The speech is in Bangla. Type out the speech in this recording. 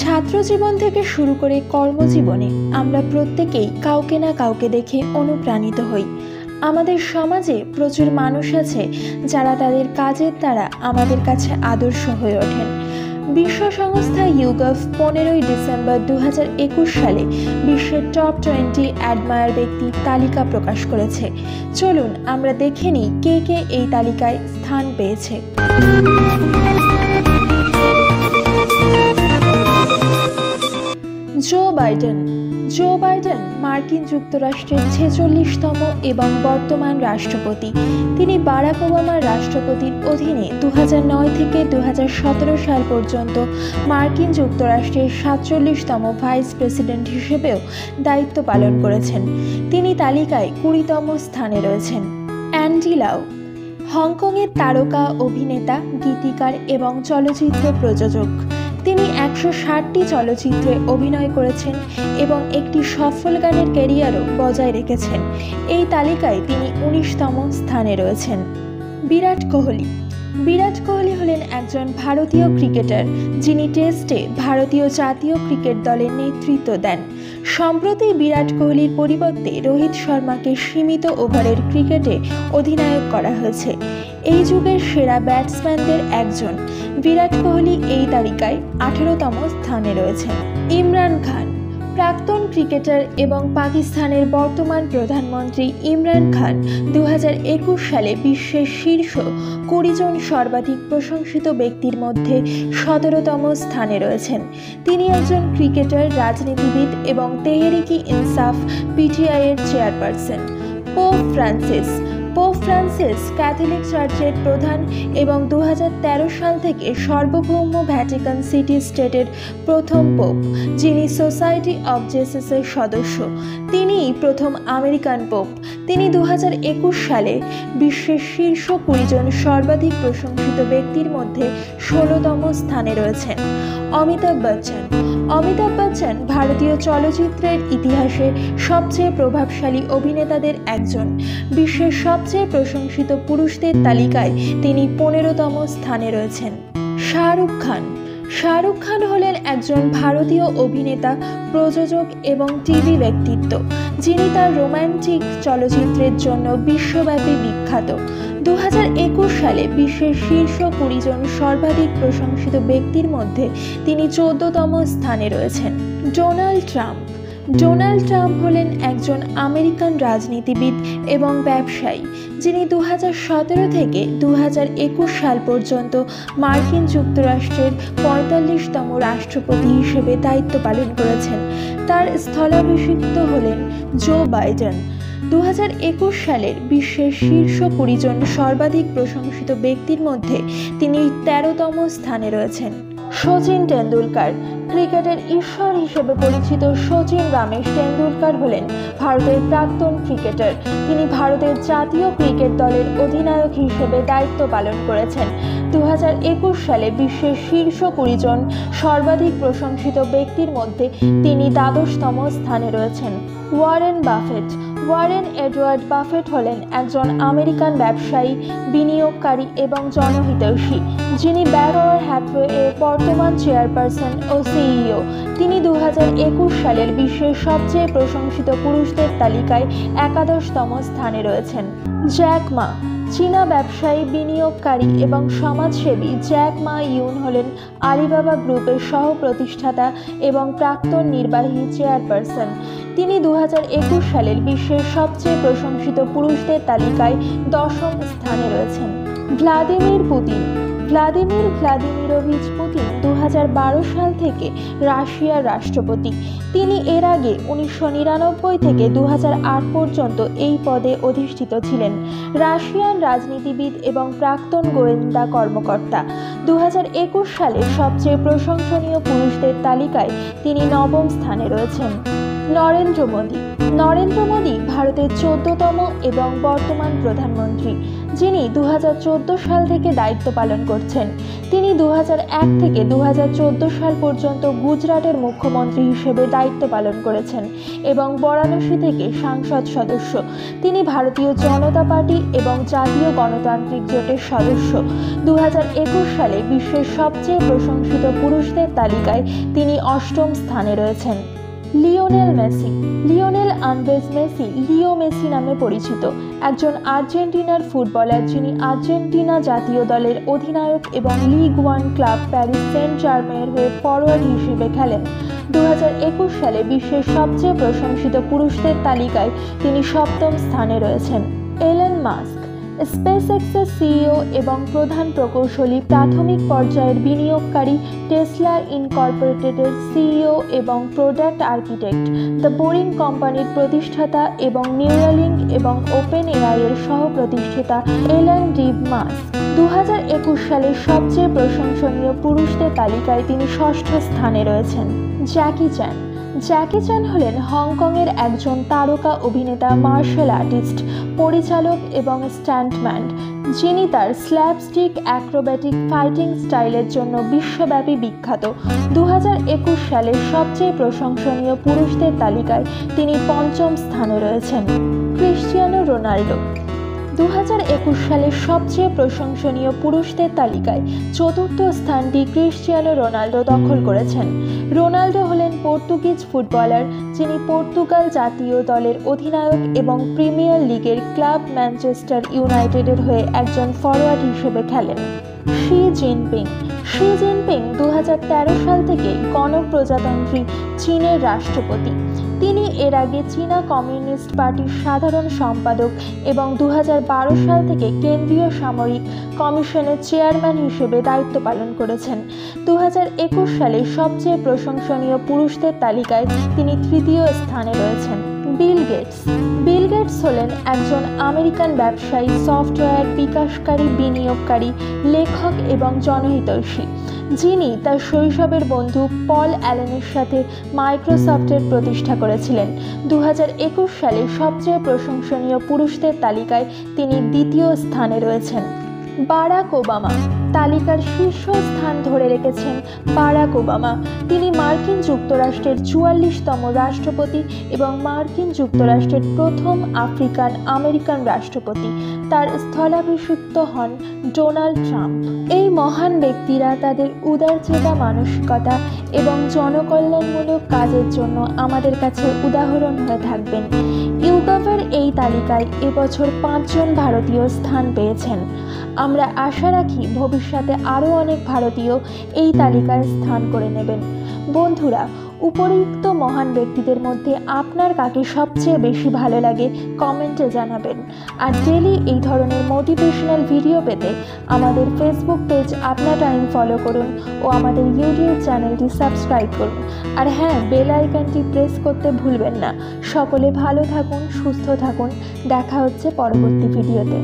ছাত্র জীবন থেকে শুরু করে কর্মজীবনে আমরা প্রত্যেকেই কাউকে না কাউকে দেখে অনুপ্রাণিত হই। আমাদের সমাজে প্রচুর মানুষ আছে যারা তাদের কাজের দ্বারা আমাদের কাছে আদর্শ হয়ে ওঠেন। বিশ্ব সংস্থা ইউগফ পনেরোই ডিসেম্বর দু হাজার একুশ সালে বিশ্বের টপ টোয়েন্টি অ্যাডমায়ার ব্যক্তির তালিকা প্রকাশ করেছে। চলুন আমরা দেখে নিই কে কে এই তালিকায় স্থান পেয়েছে। Joe Biden. জো বাইডেন মার্কিন যুক্তরাষ্ট্রের ছেচল্লিশতম এবং বর্তমান রাষ্ট্রপতি। তিনি বারাক ওবামার রাষ্ট্রপতির অধীনে দু হাজার নয় থেকে দু হাজার সতেরো সাল পর্যন্ত মার্কিন যুক্তরাষ্ট্রের সাতচল্লিশতম ভাইস প্রেসিডেন্ট হিসেবেও দায়িত্ব পালন করেছেন। তিনি তালিকায় কুড়িতম স্থানে রয়েছেন। অ্যান্ডি লাউ হংকংয়ের তারকা, অভিনেতা, গীতিকার এবং চলচ্চিত্র প্রযোজক। একশো ষাটটি চলচ্চিত্রে অভিনয় করেছেন এবং একটি সফল গানের ক্যারিয়ারও বজায় রেখেছেন। এই তালিকায় তিনি উনিশতম স্থানে রয়েছেন। বিরাট কোহলি। বিরাট কোহলি হলেন একজন ভারতীয় ক্রিকেটার যিনি টেস্টে ভারতীয় জাতীয় ক্রিকেট দলের নেতৃত্ব দেন। সম্প্রতি বিরাট কোহলির পরিবর্তে রোহিত শর্মাকে সীমিত ওভারের ক্রিকেটে অধিনায়ক করা হয়েছে। এই যুগের সেরা ব্যাটসম্যানদের একজন। বিরাট কোহলি এই তালিকায় আঠেরোতম স্থানে রয়েছেন ইমরান খান, প্রাক্তন ক্রিকেটার এবং পাকিস্তানের বর্তমান প্রধানমন্ত্রী ইমরান খান দু হাজার একুশ সালে বিশ্বের শীর্ষ কুড়ি জন সর্বাধিক প্রশংসিত ব্যক্তির মধ্যে সতেরোতম স্থানে রয়েছেন। তিনি একজন ক্রিকেটার, রাজনীতিবিদ এবং Tehreek-e Insaf পিটিআইয়ের chairperson. Pope Francis pope Francis Catholic চার্চের প্রধান এবং দু হাজার তেরো সাল থেকে সর্বভৌম ভ্যাটিকান সিটি স্টেটের প্রথম পোপ, যিনি সোসাইটি অব জেসেসের সদস্য। তিনিই প্রথম আমেরিকান পোপ। তিনি দু হাজার একুশ সালে বিশ্বের শীর্ষ কুড়ি জন সর্বাধিক প্রশংসিত ব্যক্তির মধ্যে ষোলোতম স্থানে রয়েছেন। অমিতাভ বচ্চন। অমিতাভ বচ্চন ভারতীয় চলচ্চিত্রের ইতিহাসে সবচেয়ে প্রভাবশালী অভিনেতাদের একজন। বিশ্বের সবচেয়ে প্রশংসিত পুরুষদের তালিকায় তিনি পনেরোতম স্থানে রয়েছেন। শাহরুখ খান। শাহরুখ খান হলেন একজন ভারতীয় অভিনেতা, প্রযোজক এবং টিভি ব্যক্তিত্ব, যিনি তার রোম্যান্টিক চলচ্চিত্রের জন্য বিশ্বব্যাপী বিখ্যাত। দু হাজার একুশ সালে বিশ্বের শীর্ষ কুড়িজন সর্বাধিক প্রশংসিত ব্যক্তির মধ্যে তিনি চোদ্দতম স্থানে রয়েছেন, ডোনাল্ড ট্রাম্প। ডোনাল্ড ট্রাম্প হলেন একজন আমেরিকান রাজনীতিবিদ এবং ব্যবসায়ী, যিনি দু হাজার সতেরো থেকে দু হাজার একুশ সাল পর্যন্ত মার্কিন যুক্তরাষ্ট্রের পঁয়তাল্লিশতম রাষ্ট্রপতি হিসেবে দায়িত্ব পালন করেছেন। তার স্থলাভিষিক্ত হলেন জো বাইডেন। দু সালের বিশ্বের শীর্ষ কুড়িজন সর্বাধিক প্রশংসিত ব্যক্তির মধ্যে তিনি তেরোতম স্থানে রয়েছেন। সচিন টেন্ডুলকার ক্রিকেটের ঈশ্বর হিসেবে পরিচিত সচিন রমেশ টেন্ডুলকার হলেন ভারতের প্রাক্তন ক্রিকেটার। তিনি ভারতের জাতীয় ক্রিকেট দলের অধিনায়ক হিসেবে দায়িত্ব পালন করেছেন। দু সালে বিশ্বের শীর্ষ কুড়ি জন সর্বাধিক প্রশংসিত ব্যক্তির মধ্যে তিনি দ্বাদশতম স্থানে রয়েছেন। Warren Buffett. Warren Edward Buffett হলেন একজন আমেরিকান ব্যবসায়ী, বিনিয়োগকারী এবং জনহিতৈষী। যিনি ব্যারোয়ার হ্যাথওয়ে এর বর্তমান চেয়ারপারসন ও সিইও, তিনি দু হাজার একুশ সালের বিশ্বের সবচেয়ে প্রশংসিত পুরুষদের তালিকায় একাদশতম স্থানে রয়েছেন। জ্যাক মা, চীনা ব্যবসায়ী, বিনিয়োগকারী এবং সমাজসেবী জ্যাক মা ইউন হলেন আলিবাবা গ্রুপের সহ প্রতিষ্ঠাতা এবং প্রাক্তন নির্বাহী চেয়ারপারসন। তিনি দু হাজার একুশ সালের বিশ্বের সবচেয়ে প্রশংসিত পুরুষদের তালিকায় দশম স্থানে রয়েছেন। Vladimir Putin Vladimir Vladimirovich Putin দু সাল থেকে রাশিয়ার রাষ্ট্রপতি। তিনি এর আগে উনিশশো থেকে দু পর্যন্ত এই পদে অধিষ্ঠিত ছিলেন। রাশিয়ান রাজনীতিবিদ এবং প্রাক্তন গোয়েন্দা কর্মকর্তা। দু হাজার একুশ সালে সবচেয়ে প্রশংসনীয় পুরুষদের তালিকায় তিনি নবম স্থানে রয়েছেন। নরেন্দ্র মোদী। নরেন্দ্র মোদী ভারতের চোদ্দতম এবং বর্তমান প্রধানমন্ত্রী। যিনি দু সাল থেকে দায়িত্ব পালন করছেন। তিনি দু হাজার এক থেকে দু হাজার চোদ্দ সাল পর্যন্ত গুজরাটের মুখ্যমন্ত্রী হিসেবে দায়িত্ব পালন করেছেন এবং বারাণসী থেকে সাংসদ সদস্য। তিনি ভারতীয় জনতা পার্টি এবং জাতীয় গণতান্ত্রিক জোটের সদস্য। দু হাজার একুশ সালে বিশ্বের সবচেয়ে প্রশংসিত পুরুষদের তালিকায় তিনি অষ্টম স্থানে রয়েছেন। Lionel Messi. Lionel Andres Messi Leo Messi নামে পরিচিত। একজন আর্জেন্টিনার ফুটবলার যিনি আর্জেন্টিনা জাতীয় দলের অধিনায়ক এবং league one club Paris Saint জার্মের হয়ে ফরওয়ার্ড হিসেবে খেলেন। দু হাজার একুশ সালে বিশ্বের সবচেয়ে প্রশংসিত পুরুষদের তালিকায় তিনি সপ্তম স্থানে রয়েছেন। এলেন মাস্ক স্পেসএক্সের সিইও এবং প্রধান প্রকৌশলী প্রাথমিক পর্যায়ের বিনিয়োগকারী টেসলা ইনকর্পোরেটেডের সিইও এবং প্রোডাক্ট আর্কিটেক্ট, দ্য বোরিং কোম্পানির প্রতিষ্ঠাতা এবং নিউরালিঙ্ক এবং ওপেন এআইয়ের সহ প্রতিষ্ঠাতা এলান ডিভ মাস্ক। দু সালের সবচেয়ে প্রশংসনীয় পুরুষদের তালিকায় তিনি ষষ্ঠ স্থানে রয়েছেন। জ্যাকি চ্যান। জ্যাকি চ্যান হলেন হংকংয়ের একজন তারকা অভিনেতা মার্শাল আর্টিস্ট পরিচালক এবং স্ট্যান্টম্যান যিনি তার স্ল্যাপস্টিক অ্যাক্রোব্যাটিক ফাইটিং স্টাইলের জন্য বিশ্বব্যাপী বিখ্যাত। দু হাজার একুশ সালের সবচেয়ে প্রশংসনীয় পুরুষদের তালিকায় তিনি পঞ্চম স্থানে রয়েছেন, ক্রিশ্চিয়ানো রোনাল্ডো। দু হাজার একুশ সালের সবচেয়ে প্রশংসনীয় পুরুষদের তালিকায় চতুর্থ স্থানটি ক্রিশ্চিয়ানো রোনাল্ডো দখল করেছেন। রোনাল্ডো হলেন পর্তুগিজ ফুটবলার যিনি পর্তুগাল জাতীয় দলের অধিনায়ক এবং প্রিমিয়ার লিগের ক্লাব ম্যানচেস্টার ইউনাইটেডের হয়ে একজন ফরোয়ার্ড হিসেবে খেলেন। Xi Jinping. শি জিনপিং দু হাজার তেরো সাল থেকে গণপ্রজাতন্ত্রী চীনের রাষ্ট্রপতি। তিনি এর আগে চীনা কমিউনিস্ট পার্টির সাধারণ সম্পাদক এবং দু হাজার বারো সাল থেকে কেন্দ্রীয় সামরিক কমিশনের চেয়ারম্যান হিসেবে দায়িত্ব পালন করেছেন। দু হাজার একুশ সালে সবচেয়ে প্রশংসনীয় পুরুষদের তালিকায় তিনি তৃতীয় স্থানে রয়েছেন। বিল গেটস বিল গেটস হলেন একজন আমেরিকান ব্যবসায়ী, সফটওয়্যার বিকাশকারী, বিনিয়োগকারী, লেখক এবং জনহিতৈষী। যিনি তার শৈশবের বন্ধু পল অ্যালেনের সাথে মাইক্রোসফটের প্রতিষ্ঠা করেছিলেন। দু হাজার একুশ সালে সবচেয়ে প্রশংসনীয় পুরুষদের তালিকায় তিনি দ্বিতীয় স্থানে রয়েছেন। Barack Obama. তালিকার শীর্ষ স্থান ধরে রেখেছেন বারাক ওবামা। তিনি মার্কিন যুক্তরাষ্ট্রের চুয়াল্লিশতম রাষ্ট্রপতি এবং মার্কিন যুক্তরাষ্ট্রের প্রথম আফ্রিকান আমেরিকান রাষ্ট্রপতি। তার স্থলাভিষিক্ত হন ডোনাল্ড ট্রাম্প। এই মহান ব্যক্তিরা তাদের উদারচেতা মানসিকতা এবং জনকল্যাণমূলক কাজের জন্য আমাদের কাছে উদাহরণ হয়ে থাকবেন। তালিকায় এবছর পাঁচজন ভারতীয় স্থান পেয়েছেন। আমরা আশা রাখি ভবিষ্যতে আরও অনেক ভারতীয় এই তালিকায় স্থান করে নেবেন। বন্ধুরা উপরিউক্ত মহান ব্যক্তিদের মধ্যে আপনার কাকে সবচেয়ে বেশি ভালো লাগে, কমেন্টে জানাবেন। আর ডেলি এই ধরনের মোটিভেশনাল ভিডিও পেতে আমাদের ফেসবুক পেজ আপনার টাইম ফলো করুন ও আমাদের ইউটিউব চ্যানেলটি সাবস্ক্রাইব করুন। আর হ্যাঁ বেল আইকনটি প্রেস করতে ভুলবেন না। সকলে ভালো থাকুন, সুস্থ থাকুন। দেখা হচ্ছে পরবর্তী ভিডিওতে